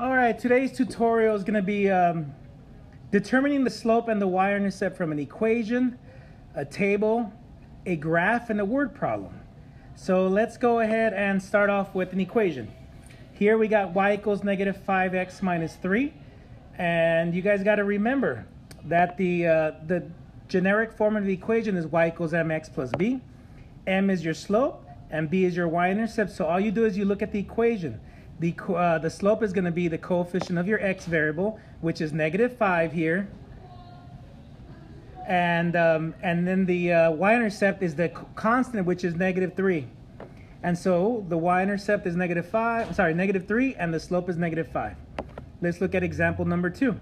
All right, today's tutorial is going to be um, determining the slope and the y-intercept from an equation, a table, a graph, and a word problem. So let's go ahead and start off with an equation. Here we got y equals negative 5x minus 3. And you guys got to remember that the, uh, the generic form of the equation is y equals mx plus b. m is your slope, and b is your y-intercept. So all you do is you look at the equation the, uh, the slope is going to be the coefficient of your x variable, which is negative 5 here. And, um, and then the uh, y-intercept is the constant, which is negative 3. And so the y-intercept is negative 5, sorry, negative 3, and the slope is negative 5. Let's look at example number 2.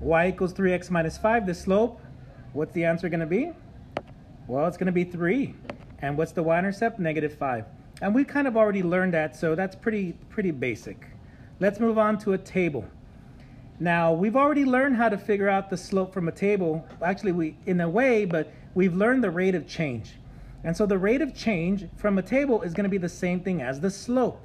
y equals 3x minus 5. The slope, what's the answer going to be? Well, it's going to be 3. And what's the y-intercept? Negative 5. And we kind of already learned that, so that's pretty, pretty basic. Let's move on to a table. Now, we've already learned how to figure out the slope from a table. Actually, we in a way, but we've learned the rate of change. And so the rate of change from a table is going to be the same thing as the slope.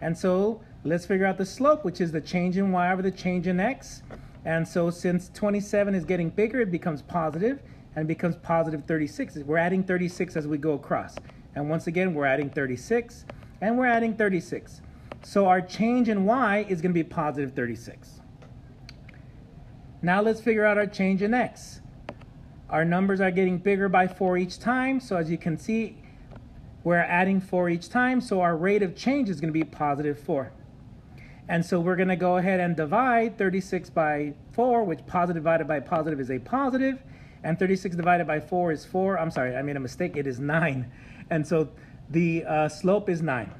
And so let's figure out the slope, which is the change in y over the change in x. And so since 27 is getting bigger, it becomes positive and becomes positive 36. We're adding 36 as we go across. And once again, we're adding 36, and we're adding 36. So our change in y is going to be positive 36. Now let's figure out our change in x. Our numbers are getting bigger by 4 each time, so as you can see, we're adding 4 each time, so our rate of change is going to be positive 4. And so we're going to go ahead and divide 36 by 4, which positive divided by positive is a positive, and 36 divided by 4 is 4. I'm sorry, I made a mistake. It is 9. And so the uh, slope is 9.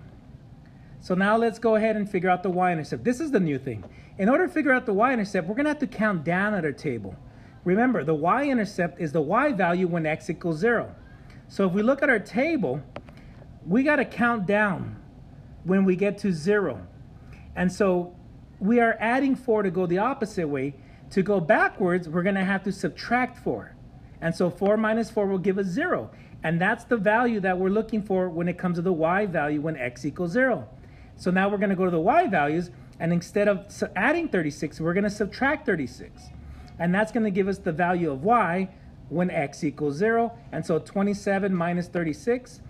So now let's go ahead and figure out the y-intercept. This is the new thing. In order to figure out the y-intercept, we're going to have to count down at our table. Remember, the y-intercept is the y value when x equals 0. So if we look at our table, we got to count down when we get to 0. And so we are adding 4 to go the opposite way. To go backwards, we're going to have to subtract 4. And so 4 minus 4 will give us 0. And that's the value that we're looking for when it comes to the y value when x equals 0. So now we're going to go to the y values, and instead of adding 36, we're going to subtract 36. And that's going to give us the value of y when x equals 0. And so 27 minus 36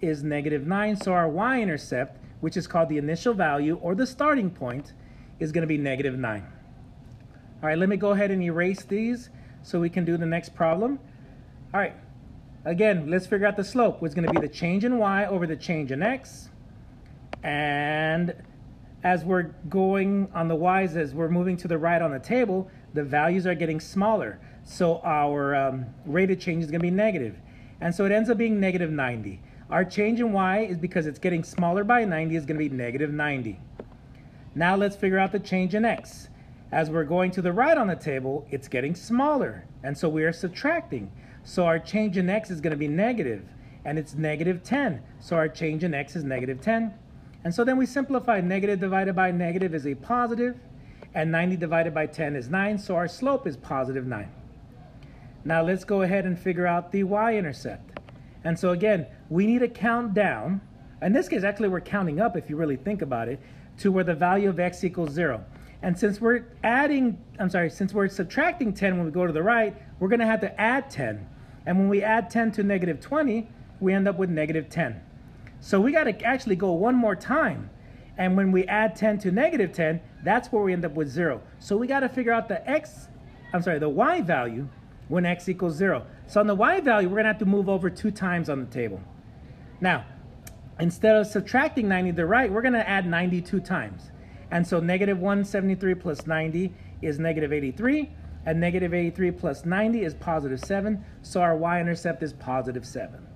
is negative 9. So our y-intercept, which is called the initial value or the starting point, is going to be negative 9. All right, let me go ahead and erase these so we can do the next problem. All right, Again, let's figure out the slope. What's going to be the change in y over the change in x. And as we're going on the y's, as we're moving to the right on the table, the values are getting smaller. So our um, rate of change is going to be negative. And so it ends up being negative 90. Our change in y is because it's getting smaller by 90 is going to be negative 90. Now let's figure out the change in x. As we're going to the right on the table, it's getting smaller. And so we are subtracting. So our change in x is going to be negative, and it's negative 10. So our change in x is negative 10. And so then we simplify negative divided by negative is a positive, and 90 divided by 10 is 9, so our slope is positive 9. Now let's go ahead and figure out the y-intercept. And so again, we need to count down. In this case, actually, we're counting up, if you really think about it, to where the value of x equals 0. And since we're adding, I'm sorry, since we're subtracting 10 when we go to the right, we're going to have to add 10. And when we add 10 to negative 20, we end up with negative 10. So we got to actually go one more time. And when we add 10 to negative 10, that's where we end up with 0. So we got to figure out the x, I'm sorry, the y value when x equals 0. So on the y value, we're going to have to move over two times on the table. Now, instead of subtracting 90 to the right, we're going to add 92 times. And so negative 173 plus 90 is negative 83 and negative 83 plus 90 is positive 7, so our y-intercept is positive 7.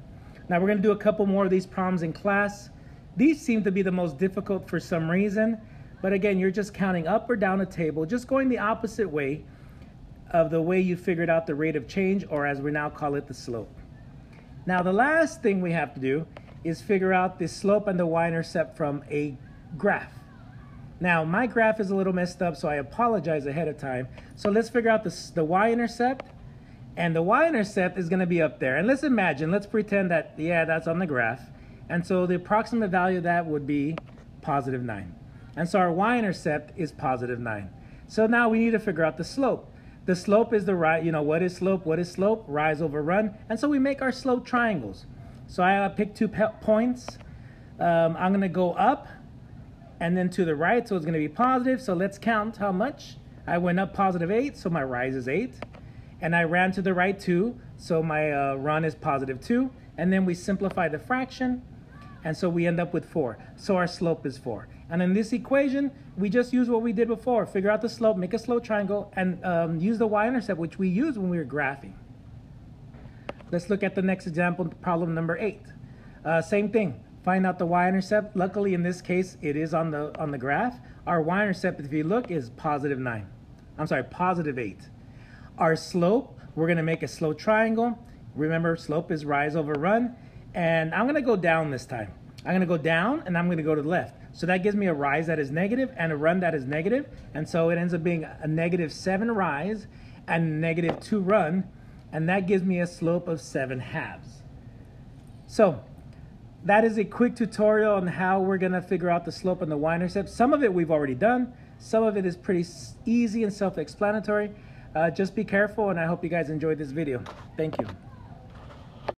Now we're going to do a couple more of these problems in class. These seem to be the most difficult for some reason, but again, you're just counting up or down a table, just going the opposite way of the way you figured out the rate of change, or as we now call it, the slope. Now the last thing we have to do is figure out the slope and the y-intercept from a graph. Now, my graph is a little messed up, so I apologize ahead of time. So let's figure out the, the y-intercept. And the y-intercept is going to be up there. And let's imagine, let's pretend that, yeah, that's on the graph. And so the approximate value of that would be positive 9. And so our y-intercept is positive 9. So now we need to figure out the slope. The slope is the right, you know, what is slope? What is slope? Rise over run. And so we make our slope triangles. So I pick two points. Um, I'm going to go up and then to the right, so it's going to be positive. So let's count how much. I went up positive 8, so my rise is 8. And I ran to the right 2, so my uh, run is positive 2. And then we simplify the fraction, and so we end up with 4. So our slope is 4. And in this equation, we just use what we did before. Figure out the slope, make a slope triangle, and um, use the y-intercept, which we used when we were graphing. Let's look at the next example, problem number 8. Uh, same thing find out the y-intercept. Luckily, in this case, it is on the on the graph. Our y-intercept, if you look, is positive 9. I'm sorry, positive 8. Our slope, we're going to make a slope triangle. Remember, slope is rise over run. And I'm going to go down this time. I'm going to go down, and I'm going to go to the left. So that gives me a rise that is negative and a run that is negative. And so it ends up being a negative 7 rise and negative 2 run. And that gives me a slope of 7 halves. So that is a quick tutorial on how we're going to figure out the slope and the y-intercept. Some of it we've already done. Some of it is pretty easy and self-explanatory. Uh, just be careful, and I hope you guys enjoyed this video. Thank you.